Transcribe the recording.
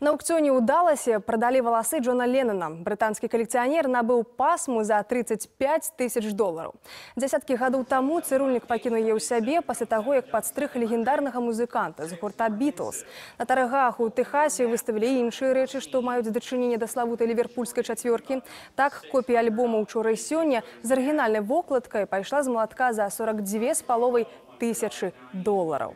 На аукционе у Далласе продали волосы Джона Леннона. Британский коллекционер набыл пасму за 35 тысяч долларов. Десятки годов тому цирульник покинул ее у себе после того, как подстриг легендарного музыканта з гурта «Битлз». На торгах у Техасе выставили и іншие речи, что имеют дочинение до славутой ливерпульской четверки. Так, копия альбома «Учора и сёння» с оригинальной вокладкой пошла с молотка за 42 с половой тысячи долларов.